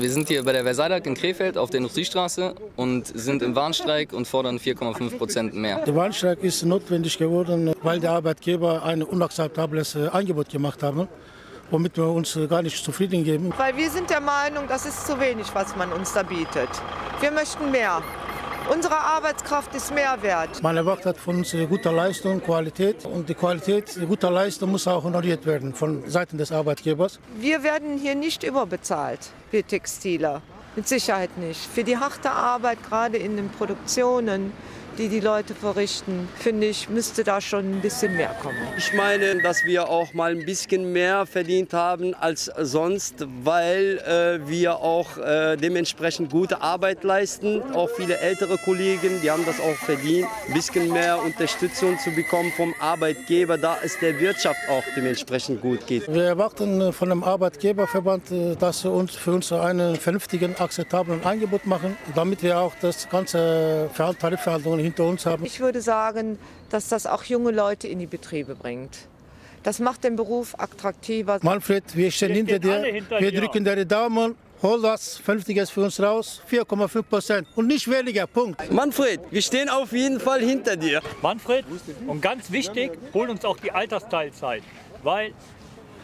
Wir sind hier bei der Versailles in Krefeld auf der Industriestraße und sind im Warnstreik und fordern 4,5 Prozent mehr. Der Warnstreik ist notwendig geworden, weil der Arbeitgeber ein unakzeptables äh, Angebot gemacht haben womit wir uns äh, gar nicht zufrieden geben. Weil wir sind der Meinung, das ist zu wenig, was man uns da bietet. Wir möchten mehr. Unsere Arbeitskraft ist mehr wert. Man erwartet von uns gute Leistung, Qualität. Und die Qualität guter Leistung muss auch honoriert werden von Seiten des Arbeitgebers. Wir werden hier nicht überbezahlt, wir Textiler. Mit Sicherheit nicht. Für die harte Arbeit, gerade in den Produktionen, die die Leute verrichten, finde ich, müsste da schon ein bisschen mehr kommen. Ich meine, dass wir auch mal ein bisschen mehr verdient haben als sonst, weil äh, wir auch äh, dementsprechend gute Arbeit leisten. Auch viele ältere Kollegen, die haben das auch verdient, ein bisschen mehr Unterstützung zu bekommen vom Arbeitgeber, da es der Wirtschaft auch dementsprechend gut geht. Wir erwarten von dem Arbeitgeberverband, äh, dass sie uns für uns einen vernünftigen, akzeptablen Angebot machen, damit wir auch das ganze Tarifverhandlungen hinter uns haben. Ich würde sagen, dass das auch junge Leute in die Betriebe bringt. Das macht den Beruf attraktiver. Manfred, wir stehen hinter dir. Hinter wir drücken deine Daumen. Hol was Vernünftiges für uns raus. 4,5 Prozent und nicht weniger. Punkt. Manfred, wir stehen auf jeden Fall hinter dir. Manfred, und ganz wichtig, hol uns auch die Altersteilzeit. Weil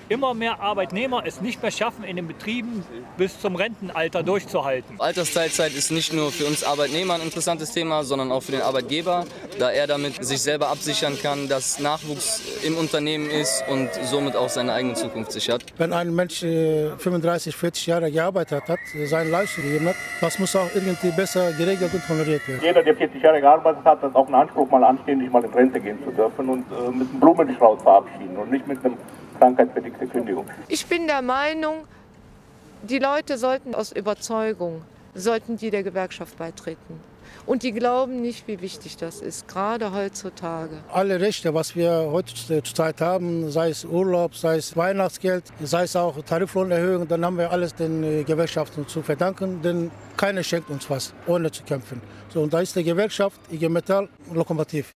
immer mehr Arbeitnehmer es nicht mehr schaffen, in den Betrieben bis zum Rentenalter durchzuhalten. Altersteilzeit ist nicht nur für uns Arbeitnehmer ein interessantes Thema, sondern auch für den Arbeitgeber, da er damit sich selber absichern kann, dass Nachwuchs im Unternehmen ist und somit auch seine eigene Zukunft sichert. Wenn ein Mensch 35, äh, 40 Jahre gearbeitet hat, seine Leistung gegeben hat, das muss auch irgendwie besser geregelt und honoriert werden. Jeder, der 40 Jahre gearbeitet hat, hat auch einen Anspruch, mal anständig mal in Rente gehen zu dürfen und äh, mit einem Blumenstrauß verabschieden und nicht mit einem krankheitsbedingte Kündigung. Ich bin der Meinung, die Leute sollten aus Überzeugung, sollten die der Gewerkschaft beitreten. Und die glauben nicht, wie wichtig das ist, gerade heutzutage. Alle Rechte, was wir heutzutage haben, sei es Urlaub, sei es Weihnachtsgeld, sei es auch Tariflohnerhöhung, dann haben wir alles den äh, Gewerkschaften zu verdanken, denn keiner schenkt uns was, ohne zu kämpfen. So, und da ist die Gewerkschaft, IG Metall, Lokomotiv.